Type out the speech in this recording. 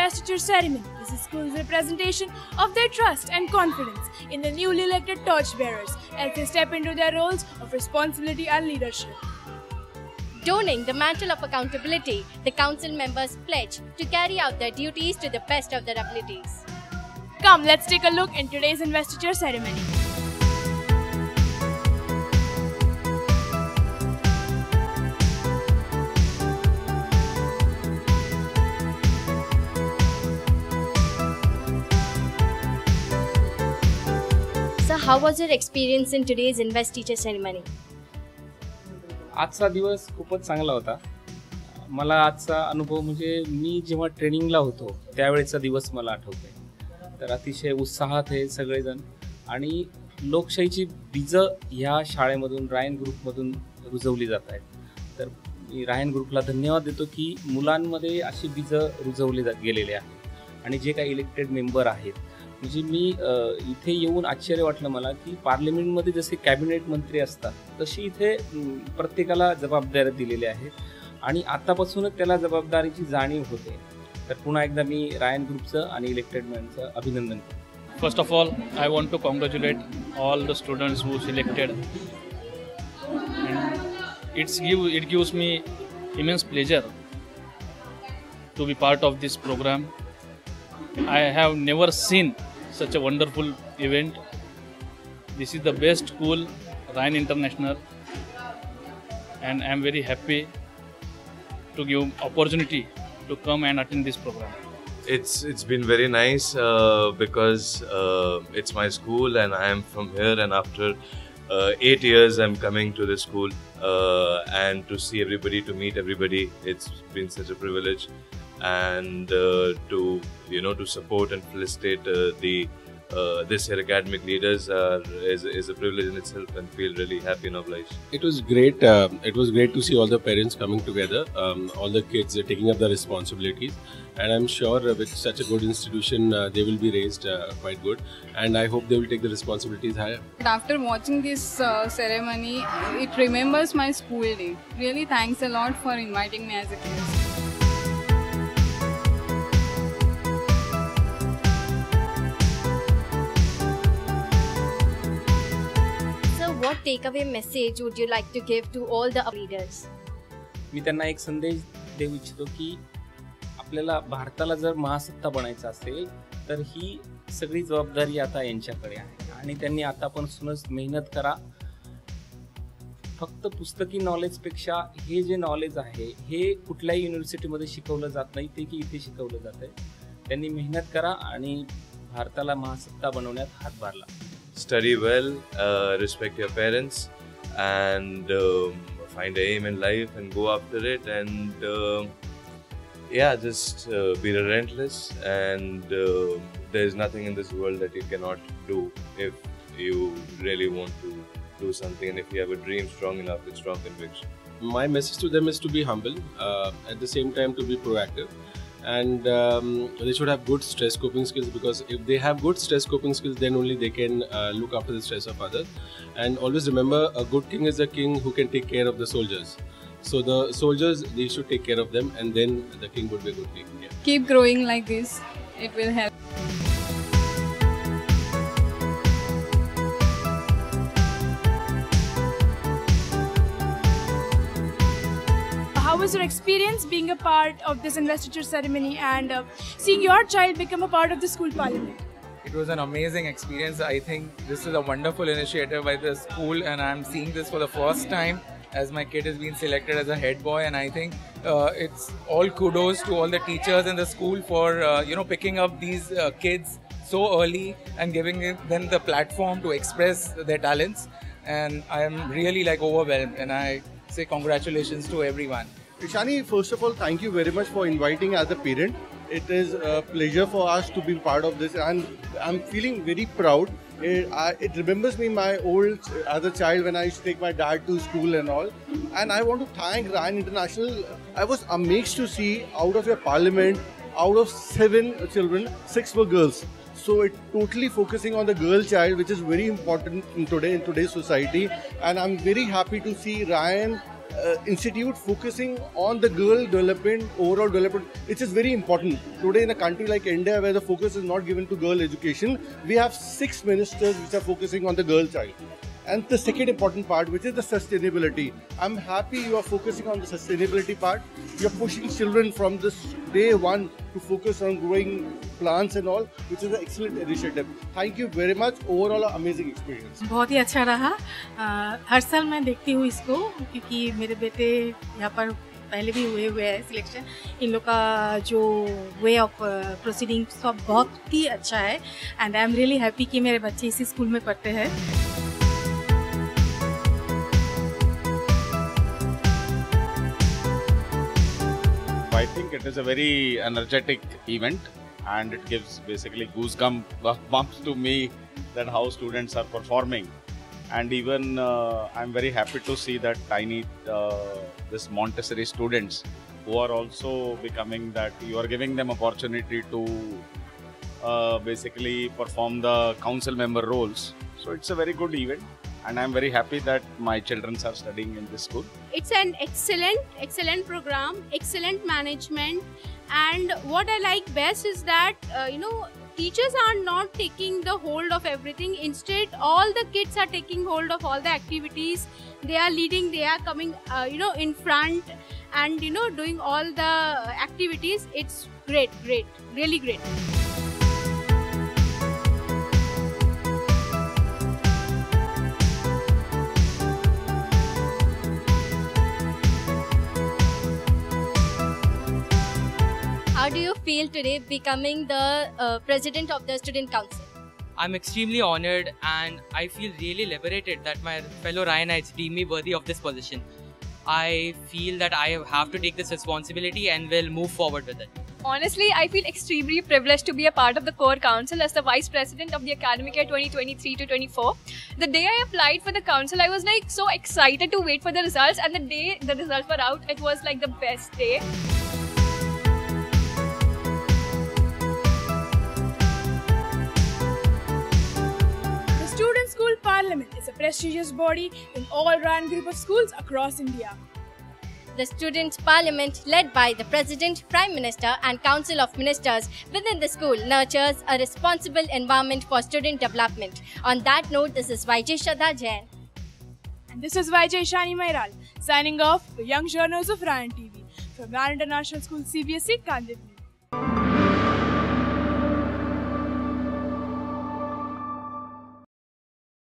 investiture ceremony is the school's representation of their trust and confidence in the newly elected torchbearers as they step into their roles of responsibility and leadership. Donning the mantle of accountability, the council members pledge to carry out their duties to the best of their abilities. Come, let's take a look in today's investiture ceremony. How was your experience in today's investiture ceremony? आजचा दिवस खूपच चांगला होता. मला आजचा अनुभव म्हणजे मी जेव्हा ट्रेनिंगला होतो त्यावेळेचा दिवस मला आठवतोय. तर अतिशय उत्साहात हे सगळेजण आणि लोकशाहीची बीजं ह्या शाळेमधून रायन ग्रुपमधून रुजवली जात आहेत. तर मी रायन ग्रुपला धन्यवाद देतो की मुलांमध्ये अशी बीजं रुजवली जा गेलेली आहेत. आणि जे काही इलेक्टेड मेंबर आहेत म्हणजे मी इथे येऊन आश्चर्य वाटलं मला की पार्लिमेंटमध्ये जसे कॅबिनेट मंत्री असतात तशी इथे प्रत्येकाला जबाबदाऱ्या दिलेल्या आहेत आणि आतापासूनच त्याला जबाबदारीची जाणीव होते. तर पुन्हा एकदा मी रायन ग्रुपचं आणि इलेक्टेड मॅनचं अभिनंदन करतो. First of all I want to congratulate all the students who selected its give it gives me immense pleasure to be part of this programme I have never seen such a wonderful event. This is the best school, Ryan International, and I am very happy to give opportunity to come and attend this program. It's it's been very nice uh, because uh, it's my school and I am from here. And after uh, eight years, I'm coming to the school uh, and to see everybody, to meet everybody. It's been such a privilege, and uh, to you know to support and felicitate uh, the. Uh, this year academic leaders are, is, is a privilege in itself and feel really happy and obliged. It was great. Uh, it was great to see all the parents coming together, um, all the kids uh, taking up the responsibilities, and I'm sure uh, with such a good institution, uh, they will be raised uh, quite good. And I hope they will take the responsibilities higher. After watching this uh, ceremony, it remembers my school day. Really, thanks a lot for inviting me as a guest. What takeaway message would you like to give to all the leaders? मी त्यांना एक संदेश देऊ इच्छितो की आपल्याला भारताला जर महासत्ता बनायचं असेल तर ही सगळी जबाबदारी आता यांच्याकडे आहे. आणि त्यांनी आतापासूनच मेहनत करा. फक्त पुस्तकी नॉलेजपेक्षा हे जे नॉलेज आहे हे कुठल्याही युनिव्हर्सिटीमध्ये शिकवलं जात नाही ते की इथे शिकवलं जात आहे त्यांनी मेहनत करा आणि भारताला महासत्ता बनवण्यात हातभार लागतो study well, uh, respect your parents, and um, find a aim in life and go after it. And um yeah, just uh, be relentless. And um there's nothing in this world that you cannot do if you really want to do something. And if you have a dream strong enough with strong conviction. My message to them is to be humble, uh, at the same time to be proactive, and um, they should have good stress coping skills because if they have good stress coping skills, then only they can uh, look after the stress of others. And always remember, a good king is a king who can take care of the soldiers. So the soldiers, they should take care of them, and then the king would be a good king. Yeah. Keep growing like this, it will help. Was your experience being a part of this investiture ceremony and uh, seeing your child become a part of the school parliament? It was an amazing experience. I think this is a wonderful initiative by the school, and I'm seeing this for the first time as my kid has been selected as a head boy. And I think uh, it's all kudos to all the teachers in the school for uh, you know picking up these uh, kids so early and giving them the platform to express their talents. And I am really like overwhelmed, and I say congratulations to everyone. Ishani, first of all, thank you very much for inviting as a parent. It is a pleasure for us to be part of this, and I'm feeling very proud. It, I, it remembers me my old as a child when I used to take my dad to school and all. And I want to thank Ryan International. I was amazed to see out of your parliament, out of seven children, six were girls. So it totally focusing on the girl child, which is very important in today in today's society. And I'm very happy to see Ryan uh, institute focusing on the girl development, overall development, which is very important. Today, in a country like India, where the focus is not given to girl education, we have six ministers which are focusing on the girl child. And the second important part, which is the sustainability. I'm happy you are focusing on the sustainability part. You're pushing children from this day one to focus on growing plants and all, which is an excellent initiative. Thank you very much. Overall, an amazing experience. ही अच्छा रहा आ, हर साल मैं देखती हूँ इसको क्योंकि मेरे बेटे यहाँ पर पहले भी हुए हुए हैं सिलेक्शन इन लोग का जो वे ऑफ़ प्रोसीडिंग सब बहुत ही अच्छा है and I am really happy कि मेरे बच्चे इसी स्कूल में पढ़ते हैं I think it is a very energetic event and it gives basically goosebumps to me that how students are performing. And even uh, I'm very happy to see that tiny, uh, this Montessori students who are also becoming that you are giving them opportunity to uh, basically perform the council member roles. So it's a very good event and I'm very happy that my children are studying in this school. It's an excellent, excellent program, excellent management, and what I like best is that uh, you know teachers are not taking the hold of everything. Instead, all the kids are taking hold of all the activities. They are leading. They are coming, uh, you know, in front, and you know, doing all the activities. It's great, great, really great. How do you feel today becoming the uh, president of the student council? I'm extremely honored and I feel really liberated that my fellow Ryanites deem me worthy of this position. I feel that I have to take this responsibility and will move forward with it. Honestly, I feel extremely privileged to be a part of the core council as the vice president of the academic year 2023 to 24. The day I applied for the council, I was like so excited to wait for the results, and the day the results were out, it was like the best day. Parliament is a prestigious body in all-round group of schools across India. The Student Parliament, led by the President, Prime Minister, and Council of Ministers within the school, nurtures a responsible environment for student development. On that note, this is Vijay Shraddha Jain. And this is Vijay Shani Mairal signing off for Young Jourknows of Ryan TV from Ryan International School CBSE, Kandivali.